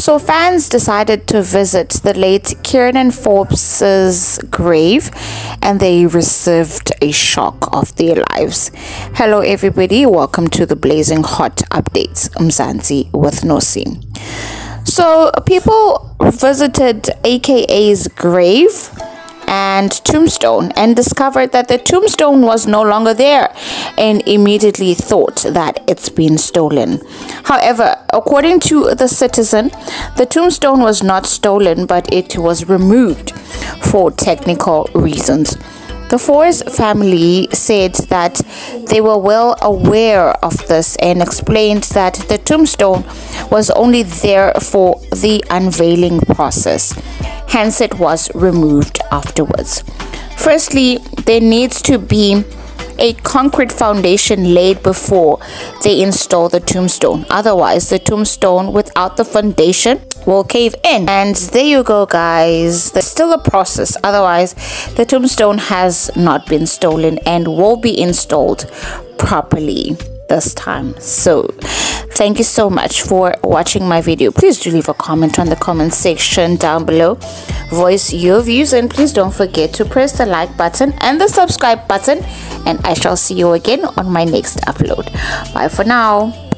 So fans decided to visit the late Kiernan Forbes's grave and they received a shock of their lives. Hello everybody, welcome to the Blazing Hot Updates, Mzansi with Nosi. So people visited AKA's grave and tombstone and discovered that the tombstone was no longer there and immediately thought that it's been stolen. However, according to the citizen, the tombstone was not stolen but it was removed for technical reasons. The Forbes family said that they were well aware of this and explained that the tombstone was only there for the unveiling process, hence, it was removed afterwards. Firstly, there needs to be a concrete foundation laid before they install the tombstone. Otherwise, the tombstone without the foundation will cave in. And there you go, guys. There's still a process. Otherwise, the tombstone has not been stolen and will be installed properly this time. So, thank you so much for watching my video. Please do leave a comment on the comment section down below. Voice your views and please don't forget to press the like button and the subscribe button. And I shall see you again on my next upload. Bye for now.